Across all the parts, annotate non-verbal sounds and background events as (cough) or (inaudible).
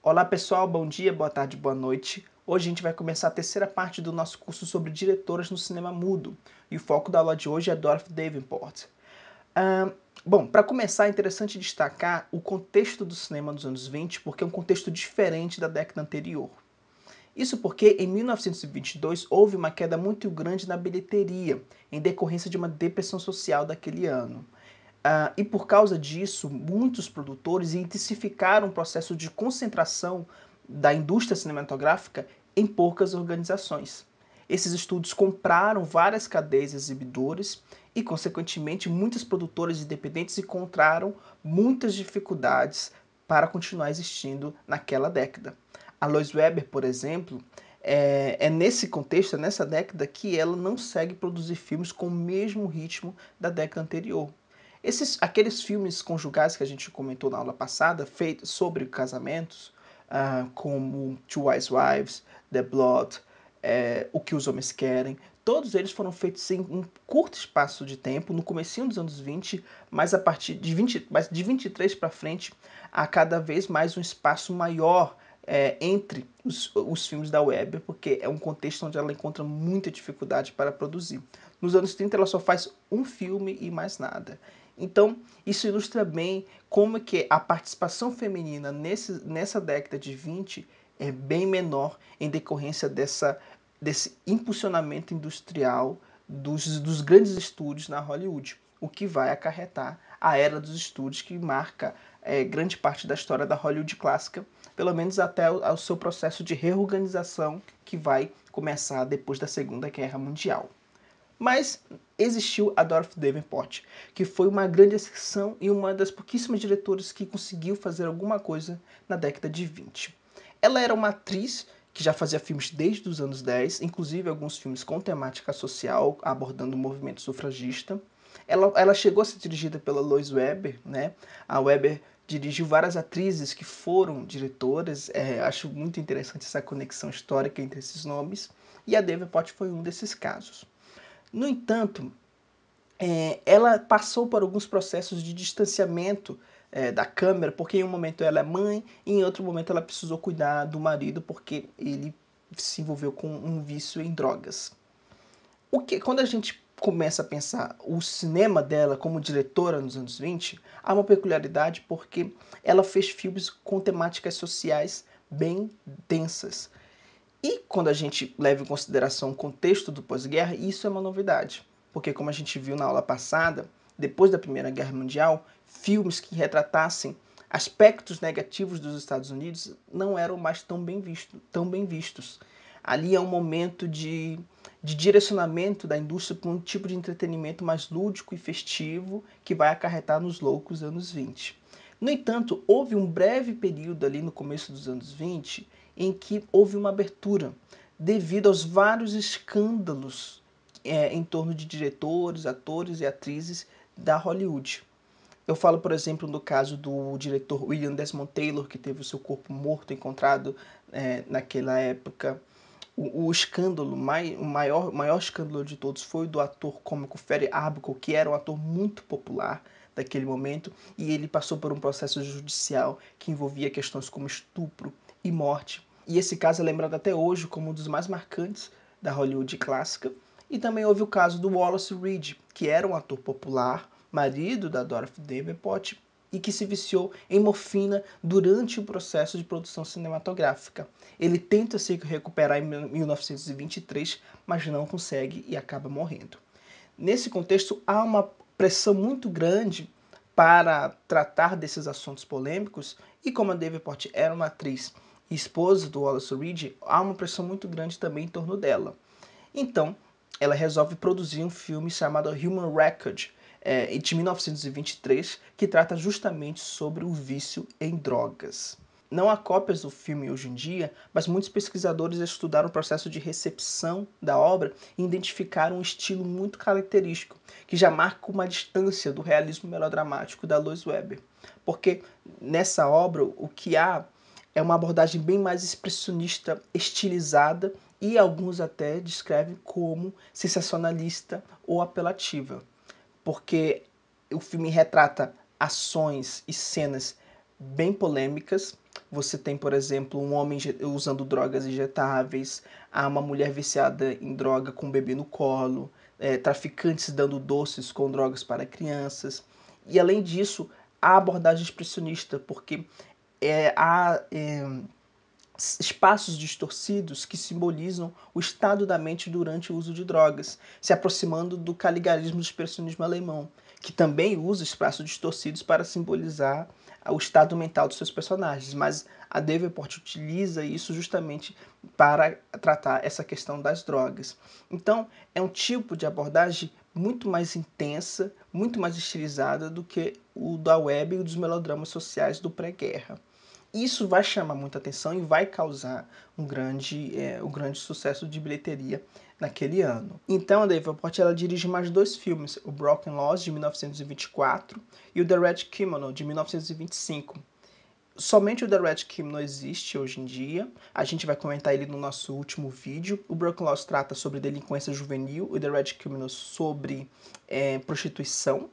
Olá pessoal, bom dia, boa tarde, boa noite. Hoje a gente vai começar a terceira parte do nosso curso sobre diretoras no cinema mudo. E o foco da aula de hoje é Dorothy Davenport. Uh, bom, para começar é interessante destacar o contexto do cinema dos anos 20, porque é um contexto diferente da década anterior. Isso porque em 1922 houve uma queda muito grande na bilheteria, em decorrência de uma depressão social daquele ano. Uh, e por causa disso, muitos produtores intensificaram o processo de concentração da indústria cinematográfica em poucas organizações. Esses estudos compraram várias cadeias exibidores e, consequentemente, muitos produtores independentes encontraram muitas dificuldades para continuar existindo naquela década. A Lois Weber, por exemplo, é, é, nesse contexto, é nessa década, que ela não segue produzir filmes com o mesmo ritmo da década anterior. Esses, aqueles filmes conjugais que a gente comentou na aula passada, feitos sobre casamentos, uh, como Two Wise Wives, The Blood, é, O que os Homens Querem, todos eles foram feitos em um curto espaço de tempo, no comecinho dos anos 20, mas a partir de, 20, mas de 23 para frente, há cada vez mais um espaço maior é, entre os, os filmes da Web, porque é um contexto onde ela encontra muita dificuldade para produzir. Nos anos 30 ela só faz um filme e mais nada. Então, isso ilustra bem como que a participação feminina nesse, nessa década de 20 é bem menor em decorrência dessa, desse impulsionamento industrial dos, dos grandes estúdios na Hollywood, o que vai acarretar a era dos estúdios que marca é, grande parte da história da Hollywood clássica, pelo menos até o, o seu processo de reorganização que vai começar depois da Segunda Guerra Mundial. Mas existiu a Dorothy Davenport, que foi uma grande exceção e uma das pouquíssimas diretoras que conseguiu fazer alguma coisa na década de 20. Ela era uma atriz que já fazia filmes desde os anos 10, inclusive alguns filmes com temática social, abordando o movimento sufragista. Ela, ela chegou a ser dirigida pela Lois Weber, né? A Weber dirigiu várias atrizes que foram diretoras. É, acho muito interessante essa conexão histórica entre esses nomes. E a Davenport foi um desses casos. No entanto, é, ela passou por alguns processos de distanciamento é, da câmera, porque em um momento ela é mãe e em outro momento ela precisou cuidar do marido porque ele se envolveu com um vício em drogas. O que, quando a gente começa a pensar o cinema dela como diretora nos anos 20, há uma peculiaridade porque ela fez filmes com temáticas sociais bem densas. E quando a gente leva em consideração o contexto do pós-guerra, isso é uma novidade. Porque, como a gente viu na aula passada, depois da Primeira Guerra Mundial, filmes que retratassem aspectos negativos dos Estados Unidos não eram mais tão bem, visto, tão bem vistos. Ali é um momento de, de direcionamento da indústria para um tipo de entretenimento mais lúdico e festivo que vai acarretar nos loucos anos 20. No entanto, houve um breve período ali no começo dos anos 20 em que houve uma abertura devido aos vários escândalos é, em torno de diretores, atores e atrizes da Hollywood. Eu falo, por exemplo, no caso do diretor William Desmond Taylor, que teve o seu corpo morto encontrado é, naquela época. O, o escândalo, mai, o maior, maior escândalo de todos foi o do ator cômico Ferry Arbuckle, que era um ator muito popular daquele momento, e ele passou por um processo judicial que envolvia questões como estupro e morte. E esse caso é lembrado até hoje como um dos mais marcantes da Hollywood clássica. E também houve o caso do Wallace Reed, que era um ator popular, marido da Dorothy Davenport, e que se viciou em morfina durante o processo de produção cinematográfica. Ele tenta se recuperar em 1923, mas não consegue e acaba morrendo. Nesse contexto, há uma pressão muito grande para tratar desses assuntos polêmicos, e como a Davenport era uma atriz esposa do Wallace Reed, há uma pressão muito grande também em torno dela. Então, ela resolve produzir um filme chamado Human Record, é, de 1923, que trata justamente sobre o vício em drogas. Não há cópias do filme hoje em dia, mas muitos pesquisadores estudaram o processo de recepção da obra e identificaram um estilo muito característico, que já marca uma distância do realismo melodramático da Lois Weber. Porque nessa obra o que há é uma abordagem bem mais expressionista, estilizada e alguns até descrevem como sensacionalista ou apelativa, porque o filme retrata ações e cenas bem polêmicas. Você tem, por exemplo, um homem usando drogas injetáveis, há uma mulher viciada em droga com um bebê no colo, é, traficantes dando doces com drogas para crianças. E além disso, a abordagem expressionista, porque é, há é, espaços distorcidos que simbolizam o estado da mente durante o uso de drogas, se aproximando do caligarismo do expressionismo alemão, que também usa espaços distorcidos para simbolizar o estado mental dos seus personagens, mas a Davenport utiliza isso justamente para tratar essa questão das drogas. Então, é um tipo de abordagem muito mais intensa, muito mais estilizada do que o da web e dos melodramas sociais do pré-guerra. Isso vai chamar muita atenção e vai causar um grande, é, um grande sucesso de bilheteria naquele ano. Então a Davenport ela dirige mais dois filmes, o Broken Laws de 1924 e o The Red Kimono de 1925. Somente o The Red Kimono existe hoje em dia. A gente vai comentar ele no nosso último vídeo. O Broken Laws trata sobre delinquência juvenil o The Red Kimono sobre é, prostituição.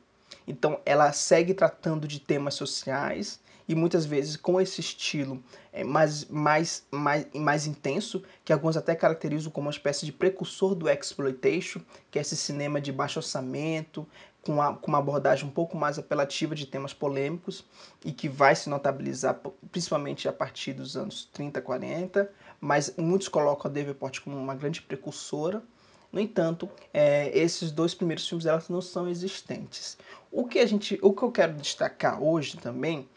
Então ela segue tratando de temas sociais e muitas vezes com esse estilo é, mais, mais, mais, mais intenso, que alguns até caracterizam como uma espécie de precursor do exploitation, que é esse cinema de baixo orçamento, com, a, com uma abordagem um pouco mais apelativa de temas polêmicos e que vai se notabilizar principalmente a partir dos anos 30, 40, mas muitos colocam a Davenport como uma grande precursora. No entanto, é, esses dois primeiros filmes elas não são existentes. O que a gente, o que eu quero destacar hoje também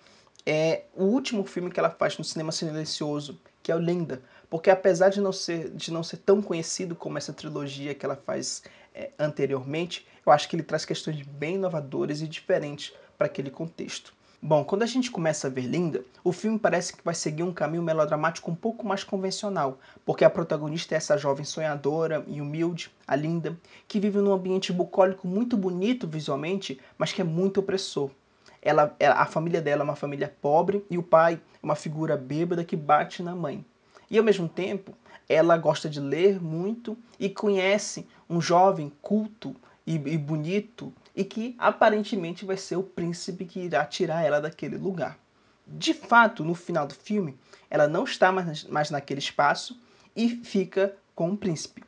é o último filme que ela faz no cinema silencioso, que é o Linda, porque apesar de não ser, de não ser tão conhecido como essa trilogia que ela faz é, anteriormente, eu acho que ele traz questões bem inovadoras e diferentes para aquele contexto. Bom, quando a gente começa a ver Linda, o filme parece que vai seguir um caminho melodramático um pouco mais convencional, porque a protagonista é essa jovem sonhadora e humilde, a Linda, que vive num ambiente bucólico muito bonito visualmente, mas que é muito opressor ela, a família dela é uma família pobre e o pai é uma figura bêbada que bate na mãe. E ao mesmo tempo, ela gosta de ler muito e conhece um jovem culto e, e bonito e que aparentemente vai ser o príncipe que irá tirar ela daquele lugar. De fato, no final do filme, ela não está mais, mais naquele espaço e fica com o príncipe.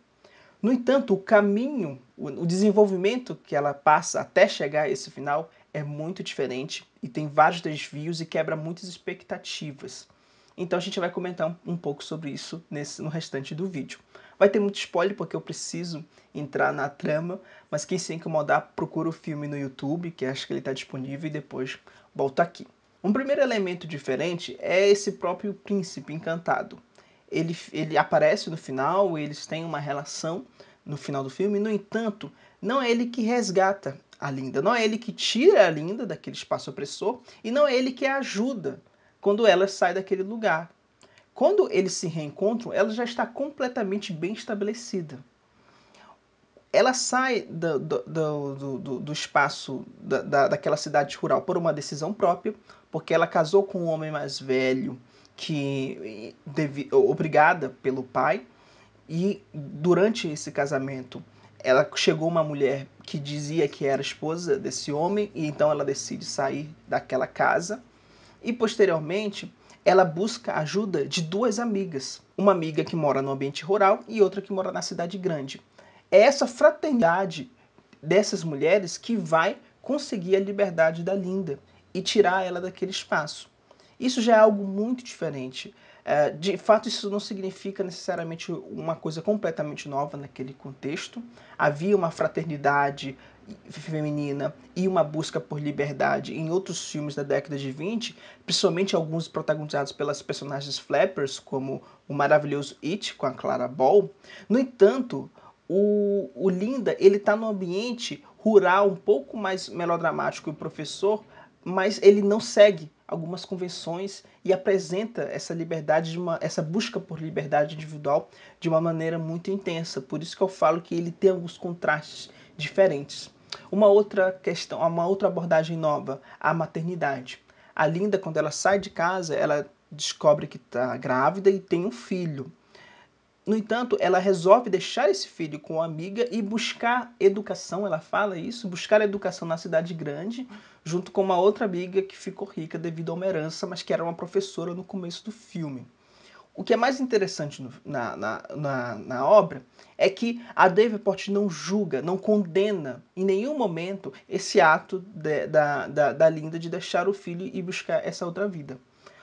No entanto, o caminho, o desenvolvimento que ela passa até chegar a esse final é muito diferente e tem vários desvios e quebra muitas expectativas. Então a gente vai comentar um, um pouco sobre isso nesse, no restante do vídeo. Vai ter muito spoiler porque eu preciso entrar na trama, mas quem se incomodar, procura o filme no YouTube, que acho que ele está disponível, e depois volta aqui. Um primeiro elemento diferente é esse próprio príncipe encantado. Ele, ele aparece no final, eles têm uma relação no final do filme, no entanto, não é ele que resgata a Linda. Não é ele que tira a Linda daquele espaço opressor e não é ele que a ajuda quando ela sai daquele lugar. Quando eles se reencontram, ela já está completamente bem estabelecida. Ela sai do, do, do, do, espaço da, da, daquela cidade rural por uma decisão própria, porque ela casou com um homem mais velho, que devi, obrigada pelo pai, e durante esse casamento ela chegou uma mulher que dizia que era esposa desse homem e então ela decide sair daquela casa e posteriormente ela busca ajuda de duas amigas, uma amiga que mora no ambiente rural e outra que mora na cidade grande. É essa fraternidade dessas mulheres que vai conseguir a liberdade da Linda e tirar ela daquele espaço. Isso já é algo muito diferente. É, de fato, isso não significa necessariamente uma coisa completamente nova naquele contexto. Havia uma fraternidade feminina e uma busca por liberdade em outros filmes da década de 20, principalmente alguns protagonizados pelas personagens flappers, como o maravilhoso It, com a Clara Ball. No entanto, o, o Linda ele está no ambiente rural um pouco mais melodramático que o professor, mas ele não segue algumas convenções e apresenta essa liberdade, de uma, essa busca por liberdade individual de uma maneira muito intensa. Por isso que eu falo que ele tem alguns contrastes diferentes. Uma outra questão, uma outra abordagem nova, a maternidade. A Linda, quando ela sai de casa, ela descobre que está grávida e tem um filho. No entanto, ela resolve deixar esse filho com a amiga e buscar educação, ela fala isso, buscar educação na cidade grande, junto com uma outra amiga que ficou rica devido a uma herança, mas que era uma professora no começo do filme. O que é mais interessante no, na, na, na, na, obra é que a Davenport não julga, não condena em nenhum momento esse ato de, da, da, da Linda de deixar o filho e buscar essa outra vida.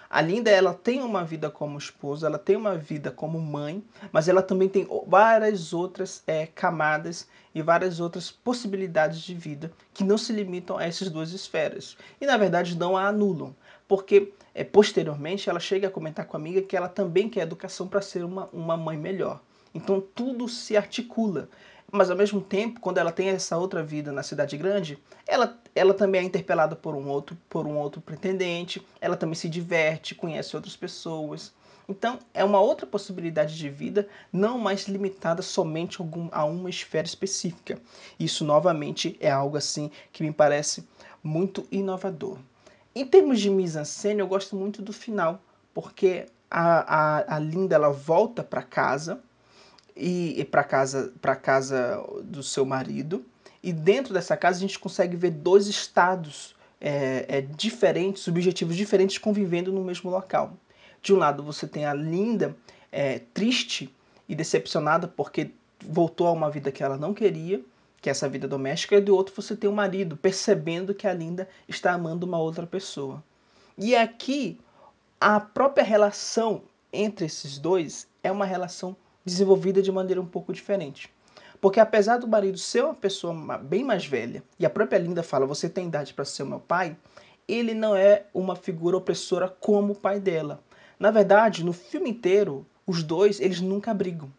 A Linda ela tem uma vida como esposa, ela tem uma vida como mãe, mas ela também tem várias outras é, camadas e várias outras possibilidades de vida que não se limitam a essas duas esferas. E na verdade não a anulam, porque é, posteriormente ela chega a comentar com a amiga que ela também quer educação para ser uma, uma mãe melhor. Então tudo se articula mas ao mesmo tempo, quando ela tem essa outra vida na cidade grande, ela, ela também é interpelada por um outro por um outro pretendente, ela também se diverte, conhece outras pessoas. Então, é uma outra possibilidade de vida, não mais limitada somente a uma esfera específica. Isso, novamente, é algo assim que me parece muito inovador. Em termos de mise-en-scène, eu gosto muito do final, porque a, a, a Linda ela volta para casa e, e para casa para casa do seu marido e dentro dessa casa a gente consegue ver dois estados é, é, diferentes, subjetivos diferentes convivendo no mesmo local. De um lado você tem a Linda é, triste e decepcionada porque voltou a uma vida que ela não queria, que é essa vida doméstica, e do outro você tem o marido percebendo que a Linda está amando uma outra pessoa. E aqui a própria relação entre esses dois é uma relação desenvolvida de maneira um pouco diferente. Porque apesar do marido ser uma pessoa bem mais velha, e a própria Linda fala, você tem idade para ser meu pai, ele não é uma figura opressora como o pai dela. Na verdade, no filme inteiro, os dois, eles nunca brigam.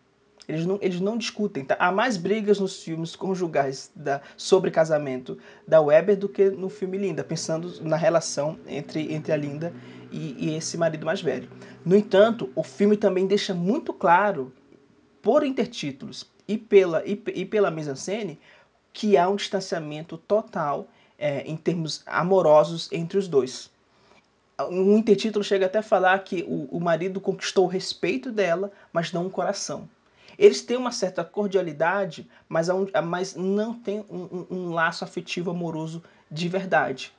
Eles não, eles não discutem. Tá? Há mais brigas nos filmes conjugais da, sobre casamento da Weber do que no filme Linda, pensando na relação entre, entre a Linda e, e esse marido mais velho. No entanto, o filme também deixa muito claro por intertítulos e pela, e, e pela mise-en-scène que há um distanciamento total é, em termos amorosos entre os dois. Um intertítulo chega até a falar que o, o marido conquistou o respeito dela, mas não o coração. Eles têm uma certa cordialidade, mas, um, mas não tem um, um, um, laço afetivo amoroso de verdade.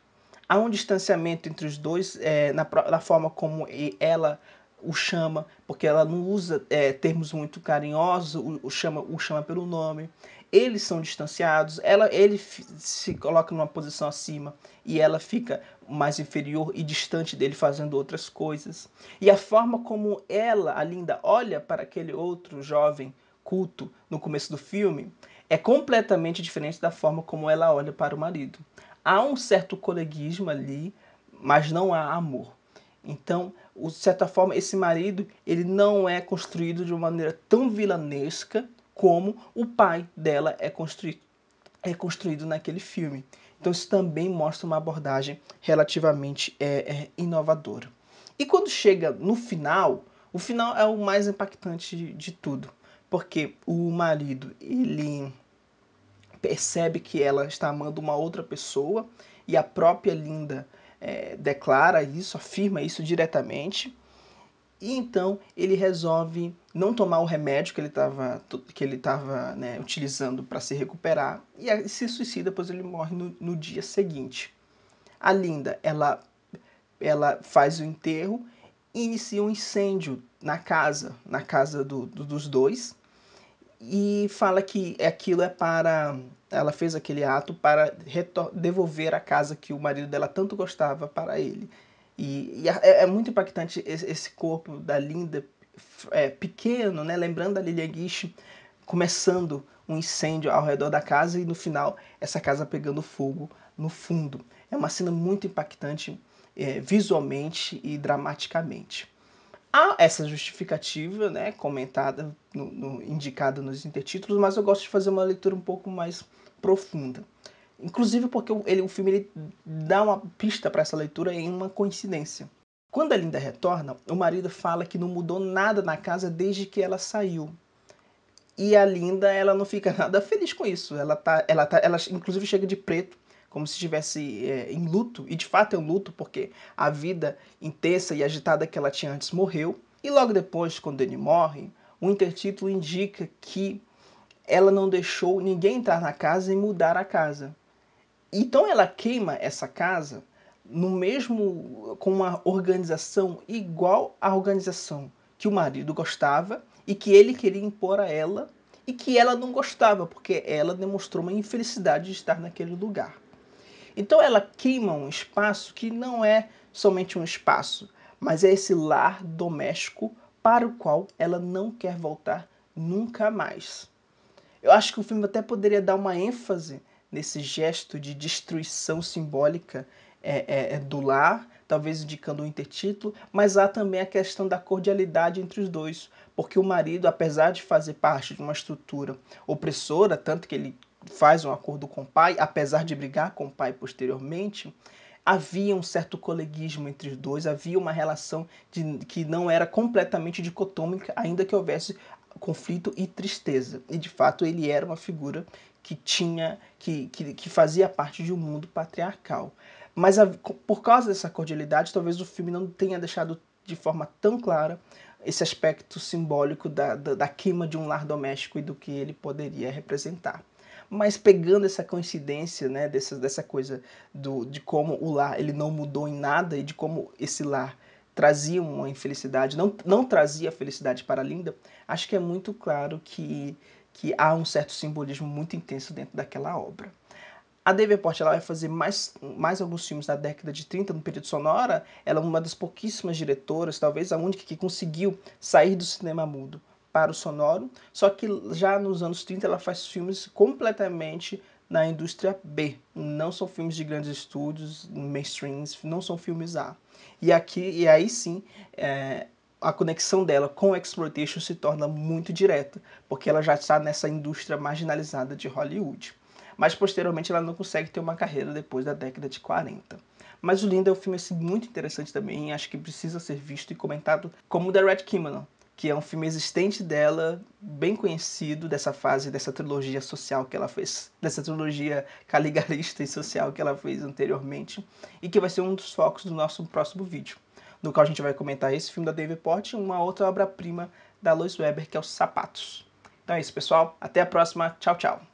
Há um distanciamento entre os dois é, na, na forma como ela o chama, porque ela não usa é, termos muito carinhosos, o, o, chama, o chama pelo nome. Eles são distanciados, ela, ele se coloca numa posição acima e ela fica mais inferior e distante dele fazendo outras coisas. E a forma como ela, a Linda, olha para aquele outro jovem culto no começo do filme é completamente diferente da forma como ela olha para o marido. Há um certo coleguismo ali, mas não há amor. Então, de certa forma, esse marido ele não é construído de uma maneira tão vilanesca como o pai dela é construído, é construído naquele filme. Então, isso também mostra uma abordagem relativamente é, é, inovadora. E quando chega no final, o final é o mais impactante de, de tudo, porque o marido ele percebe que ela está amando uma outra pessoa e a própria Linda é, declara isso, afirma isso diretamente. E então ele resolve não tomar o remédio que ele estava que ele tava, né, utilizando para se recuperar e se suicida, pois ele morre no, no dia seguinte. A Linda, ela, ela faz o enterro e inicia um incêndio na casa, na casa do, do, dos dois, e fala que aquilo é para ela fez aquele ato para devolver a casa que o marido dela tanto gostava para ele. E, e é, é, muito impactante esse, corpo da Linda é, pequeno, né? lembrando a Lilia Guiche começando um incêndio ao redor da casa e no final essa casa pegando fogo no fundo. É uma cena muito impactante é, visualmente e dramaticamente. Há essa justificativa, né, comentada, no, no, indicada nos intertítulos, mas eu gosto de fazer uma leitura um pouco mais profunda. Inclusive porque ele, o filme ele dá uma pista para essa leitura em uma coincidência. Quando a Linda retorna, o marido fala que não mudou nada na casa desde que ela saiu. E a Linda, ela não fica (laughs) nada feliz com isso. Ela tá, ela tá, ela inclusive chega de preto, como se estivesse é, em luto, e de fato é um luto porque a vida intensa e agitada que ela tinha antes morreu. E logo depois, quando ele morre, O intertítulo indica que ela não deixou ninguém entrar na casa e mudar a casa. Então ela queima essa casa no mesmo com uma organização igual à organização que o marido gostava e que ele queria impor a ela e que ela não gostava, porque ela demonstrou uma infelicidade de estar naquele lugar. Então ela queima um espaço que não é somente um espaço, mas é esse lar doméstico para o qual ela não quer voltar nunca mais. Eu acho que o filme até poderia dar uma ênfase nesse gesto de destruição simbólica é, é, é, do lar, talvez indicando um intertítulo, mas há também a questão da cordialidade entre os dois, porque o marido, apesar de fazer parte de uma estrutura opressora, tanto que ele faz um acordo com o pai, apesar de brigar com o pai posteriormente, havia um certo coleguismo entre os dois, havia uma relação de, que não era completamente dicotômica, ainda que houvesse conflito e tristeza. E de fato ele era uma figura que tinha que, que, que fazia parte de um mundo patriarcal. Mas a, por causa dessa cordialidade, talvez o filme não tenha deixado de forma tão clara esse aspecto simbólico da, da, da queima de um lar doméstico e do que ele poderia representar. Mas pegando essa coincidência, né, dessa, dessa coisa do, de como o lar ele não mudou em nada e de como esse lar trazia uma infelicidade, não, não trazia felicidade para a Linda, acho que é muito claro que, que há um certo simbolismo muito intenso dentro daquela obra. A Davenport ela vai fazer mais, mais alguns filmes da década de 30 no período sonora. Ela é uma das pouquíssimas diretoras, talvez a única que conseguiu sair do cinema mudo o sonoro. Só que já nos anos 30 ela faz filmes completamente na indústria B. Não são filmes de grandes estúdios, mainstreams, não são filmes A. E aqui e aí sim é, a conexão dela com o exploitation se torna muito direta, porque ela já está nessa indústria marginalizada de Hollywood mas posteriormente ela não consegue ter uma carreira depois da década de 40. Mas o Linda é um filme assim, muito interessante também, acho que precisa ser visto e comentado como The Red Kimono, que é um filme existente dela, bem conhecido dessa fase, dessa trilogia social que ela fez, dessa trilogia caligarista e social que ela fez anteriormente, e que vai ser um dos focos do nosso próximo vídeo, no qual a gente vai comentar esse filme da David Port e uma outra obra-prima da Lois Weber, que é Os Sapatos. Então é isso, pessoal. Até a próxima. Tchau, tchau.